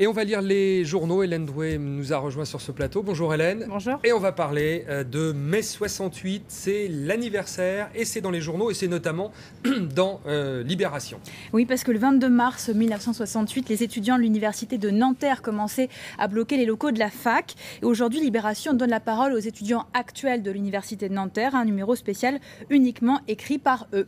Et on va lire les journaux. Hélène Doué nous a rejoint sur ce plateau. Bonjour Hélène. Bonjour. Et on va parler euh, de mai 68. C'est l'anniversaire et c'est dans les journaux et c'est notamment dans euh, Libération. Oui, parce que le 22 mars 1968, les étudiants de l'université de Nanterre commençaient à bloquer les locaux de la fac. Et aujourd'hui, Libération donne la parole aux étudiants actuels de l'université de Nanterre, un numéro spécial uniquement écrit par eux.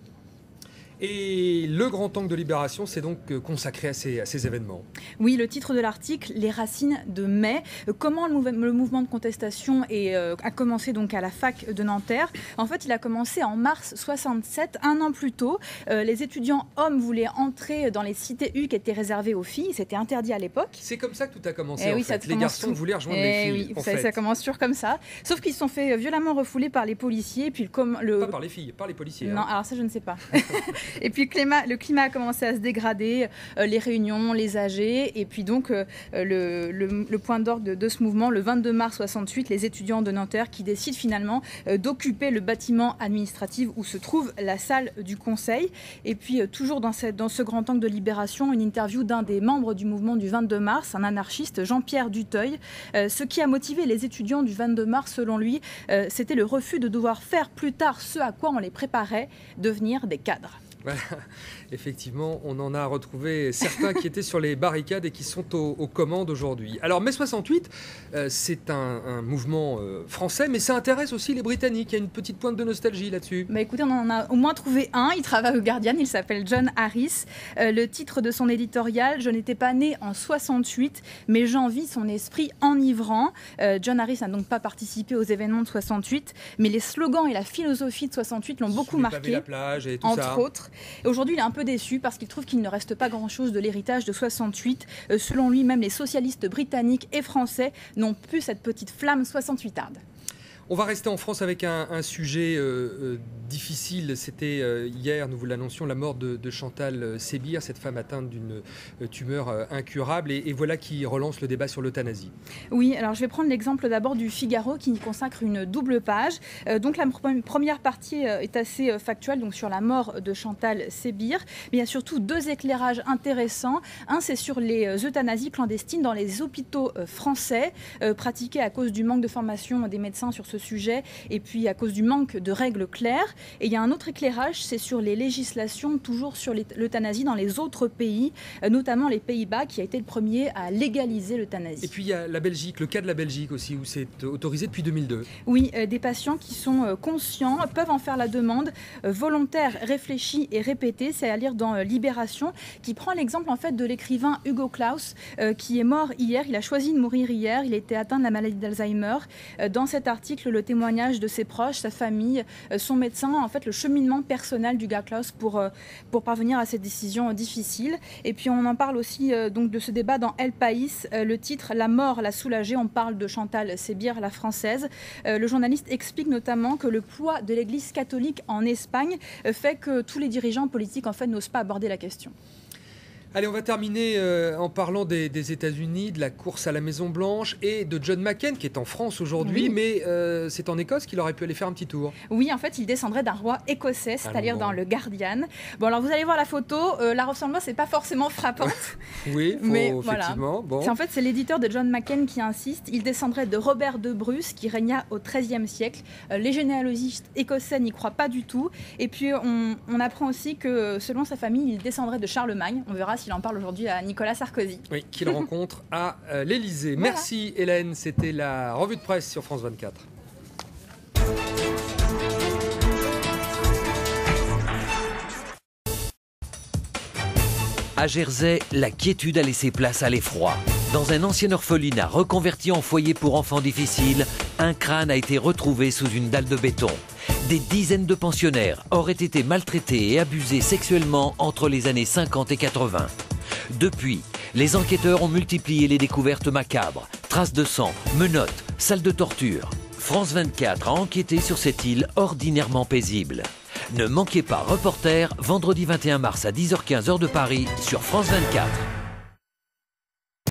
Et le grand angle de libération, c'est donc euh, consacré à ces, à ces, événements. Oui, le titre de l'article, Les racines de mai. Euh, comment le, le mouvement de contestation est, euh, a commencé donc à la fac de Nanterre? En fait, il a commencé en mars 67, un an plus tôt. Euh, les étudiants hommes voulaient entrer dans les cités U qui étaient réservées aux filles. C'était interdit à l'époque. C'est comme ça que tout a commencé. Eh en oui, fait. ça les garçons tout. voulaient rejoindre eh les filles. Oui, ça, ça, commence toujours comme ça. Sauf qu'ils se sont fait violemment refouler par les policiers. Puis le, le... Pas par les filles, par les policiers. Non, hein. alors ça, je ne sais pas. et puis le climat, a commencé à se dégrader, euh, les réunions, les âgés, et puis donc euh, le, point d'orgue de, ce mouvement, le 22 mars 68, les étudiants de Nanterre qui décident finalement euh, d'occuper le bâtiment administratif où se trouve la salle du conseil. Et puis toujours dans ce grand angle de libération, une interview d'un des membres du mouvement du 22 mars, un anarchiste, Jean-Pierre Duteuil. ce qui a motivé les étudiants du 22 mars, selon lui, c'était le refus de devoir faire plus tard ce à quoi on les préparait, devenir des cadres. Voilà. Effectivement, on en a retrouvé certains qui étaient sur les barricades et qui sont aux, aux commandes aujourd'hui. Alors, mai 68, euh, c'est un, un, mouvement euh, français, mais ça intéresse aussi les Britanniques. Il y a une petite pointe de nostalgie là-dessus. Bah écoutez, on en a au moins trouvé un. Il travaille au Guardian, il s'appelle John Harris. Euh, le titre de son éditorial, Je n'étais pas né en 68, mais j'envie son esprit enivrant. Euh, John Harris n'a donc pas participé aux événements de 68, mais les slogans et la philosophie de 68 l'ont beaucoup marqué. La plage et tout entre ça. autres. Aujourd'hui, il est un peu déçu parce qu'il trouve qu'il ne reste pas grand-chose de l'héritage de 68. Euh, selon lui, même les socialistes britanniques et français n'ont plus cette petite flamme 68arde. On va rester en France avec un, sujet euh, euh, difficile. C'était euh, hier, nous vous l'annoncions, la mort de, Chantal Sébir, cette femme atteinte d'une tumeur incurable. Et, et, voilà qui relance le débat sur l'euthanasie. Oui, alors je vais prendre l'exemple d'abord du Figaro qui y consacre une double page. donc la première partie est assez factuelle donc sur la mort de Chantal Sébir. Mais il y a surtout deux éclairages intéressants. Un, c'est sur les euthanasies clandestines dans les hôpitaux français, pratiquées à cause du manque de formation des médecins sur ce sujet et puis à cause du manque de règles claires. Et il y a un autre éclairage, c'est sur les législations, toujours sur l'euthanasie dans les autres pays, notamment les Pays-Bas, qui a été le premier à légaliser l'euthanasie. Et puis il y a la Belgique, le cas de la Belgique aussi, où c'est autorisé depuis 2002. Oui, euh, des patients qui sont euh, conscients peuvent en faire la demande, euh, volontaire, réfléchie et répétée. C'est à lire dans euh, Libération, qui prend l'exemple en fait de l'écrivain Hugo Claus, euh, qui est mort hier. Il a choisi de mourir hier. Il était atteint de la maladie d'Alzheimer. Euh, dans cet article, le témoignage de ses proches, sa famille, euh, son médecin, en fait le cheminement personnel du gars Klaus pour, euh, pour parvenir à cette décision difficile. Et puis on en parle aussi euh, donc de ce débat dans El País, le titre La mort l'a soulagée. On parle de Chantal Sébir, la française. le journaliste explique notamment que le poids de l'Église catholique en Espagne fait que tous les dirigeants politiques en fait n'osent pas aborder la question. Allez, on va terminer euh, en parlant des, des États-Unis, de la course à la Maison Blanche et de John McCain qui est en France aujourd'hui, oui. mais euh, c'est en Écosse qu'il aurait pu aller faire un petit tour. Oui, en fait, il descendrait d'un roi écossais, c'est-à-dire dans le Guardian. Bon, alors vous allez voir la photo, euh, la ressemblance n'est pas forcément frappante. oui, faut, mais effectivement. Voilà. Bon. En fait, c'est l'éditeur de John McCain qui insiste. Il descendrait de Robert de Bruce qui régna au XIIIe siècle. Les généalogistes écossais n'y croient pas du tout. Et puis, on, on apprend aussi que selon sa famille, il descendrait de Charlemagne. On verra s'il en parle aujourd'hui à Nicolas Sarkozy. Oui, qu'il rencontre à euh, l'Elysée. Voilà. Merci Hélène, c'était la revue de presse sur France 24. À Jersey, la quiétude a laissé place à l'effroi. Dans un ancien orphelinat reconverti en foyer pour enfants difficiles, un crâne a été retrouvé sous une dalle de béton. Des dizaines de pensionnaires auraient été maltraités et abusés sexuellement entre les années 50 et 80. Depuis, les enquêteurs ont multiplié les découvertes macabres. Traces de sang, menottes, salles de torture. France 24 a enquêté sur cette île ordinairement paisible. Ne manquez pas Reporter, vendredi 21 mars à 10h15 heure de Paris sur France 24.